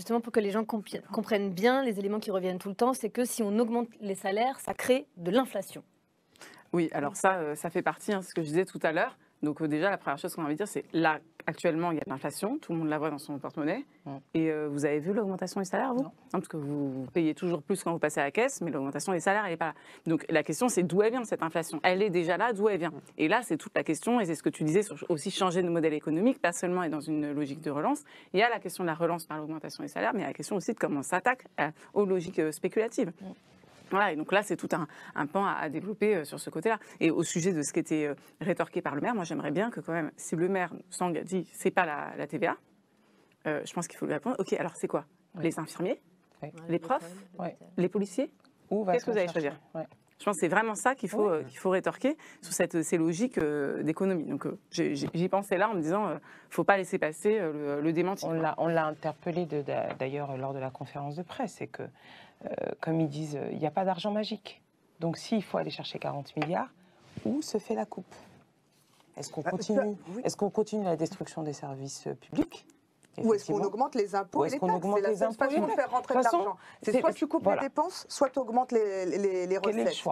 Justement, pour que les gens comprennent bien les éléments qui reviennent tout le temps, c'est que si on augmente les salaires, ça crée de l'inflation. Oui, alors ça, euh, ça fait partie, hein, ce que je disais tout à l'heure. Donc euh, déjà, la première chose qu'on a envie de dire, c'est là, actuellement, il y a de l'inflation, tout le monde la voit dans son porte-monnaie. Mm. Et euh, vous avez vu l'augmentation des salaires, vous? Non. Parce que vous payez toujours plus quand vous passez à la caisse, mais l'augmentation des salaires, elle n'est pas là. Donc la question, c'est d'où elle vient, cette inflation? Elle est déjà là, d'où elle vient? Et là, c'est toute la question, et c'est ce que tu disais, sur aussi changer de modèle économique, pas seulement être dans une logique de relance. Il y a la question de la relance par l'augmentation des salaires, mais il y a la question aussi de comment on s'attaque euh, aux logiques spéculatives. Voilà, et donc là, c'est tout un, un pan à, à développer euh, sur ce côté-là. Et au sujet de ce qui était euh, rétorqué par le maire, moi, j'aimerais bien que quand même, si le maire Sang dit c'est pas la, la TVA, euh, je pense qu'il faut lui répondre. Ok, alors c'est quoi? Oui. Les infirmiers, Oui. les profs, Ouais. les policiers? Où va Qu'est-ce que vous allez choisir? Je pense que c'est vraiment ça qu'il faut, Oui. euh, qu'il faut rétorquer sur cette, ces logiques euh, d'économie. Donc euh, j'y pensais là en me disant, euh, faut pas laisser passer euh, le, le démenti. On l'a, on l'a interpellé d'ailleurs lors de la conférence de presse, c'est que, euh, comme ils disent, euh, il n'y a pas d'argent magique. Donc s'il faut aller chercher 40 milliards, où se fait la coupe? Est-ce qu'on Bah, continue, est-ce qu'on continue la destruction des services euh, publics? Ou est-ce qu'on augmente les impôts et les taxes? C'est la les seule façon de faire rentrer de l'argent. C'est soit tu coupes voilà. les dépenses, soit tu augmentes les, les, les Quel est le recettes. choix?